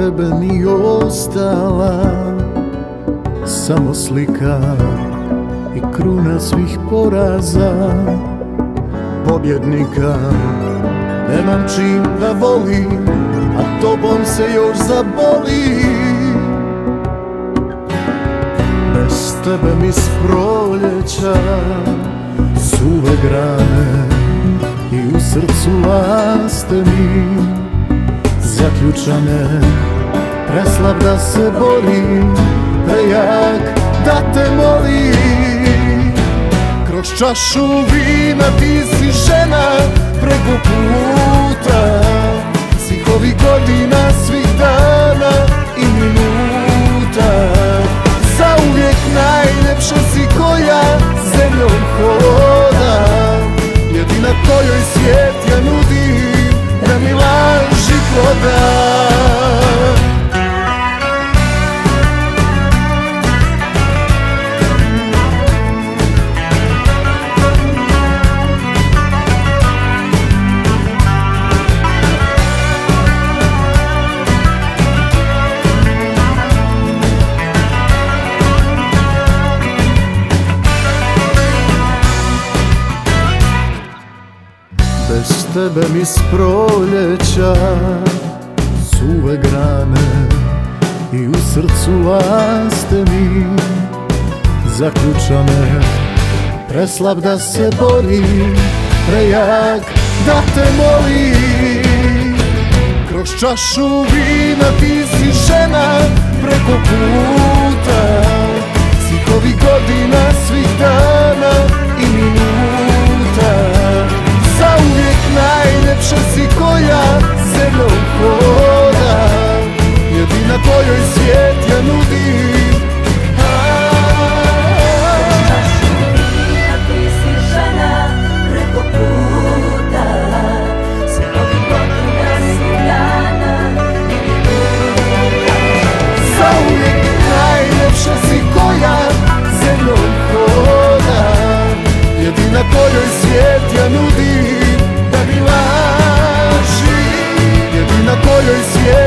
tebe mi ostala. Samo slika i kruna svih poraza. Pobjednika Nemam čim da volim, a tobom se još zaboli Bez tebe mi s proljeća suve grane I u srcu laste mi zaključane Preslab da se borim, prejak da te molim Kroz čašu vina ti si žena preko puta. Svih ovih godina, svih tebe. Mi s proljeća suve grane I u srcu laste mi zaključane. Preslab da se borim, prejak da te molim Kroz čašu vina ti si žena preko puta na kojoj svijet ja nudim Da mi laži, jedina kojoj svijet